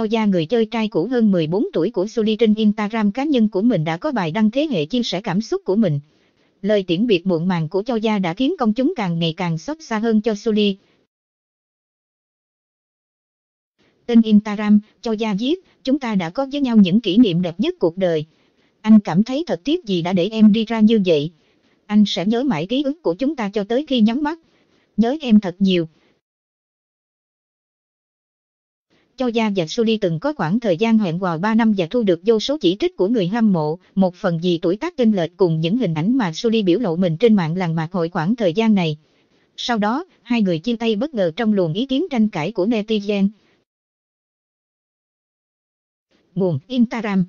Cho Gia người chơi trai cũ hơn 14 tuổi của Suli trên Instagram cá nhân của mình đã có bài đăng thế hệ chia sẻ cảm xúc của mình. Lời tiễn biệt muộn màng của Cho Gia đã khiến công chúng càng ngày càng xót xa hơn cho Suli. Tên Instagram, Cho Gia viết, chúng ta đã có với nhau những kỷ niệm đẹp nhất cuộc đời. Anh cảm thấy thật tiếc gì đã để em đi ra như vậy. Anh sẽ nhớ mãi ký ức của chúng ta cho tới khi nhắm mắt. Nhớ em thật nhiều. Cho Gia và Suli từng có khoảng thời gian hẹn hò 3 năm và thu được vô số chỉ trích của người hâm mộ, một phần vì tuổi tác chênh lệch cùng những hình ảnh mà Suli biểu lộ mình trên mạng làng mạc hội khoảng thời gian này. Sau đó, hai người chia tay bất ngờ trong luồng ý kiến tranh cãi của netizen. Nguồn Instagram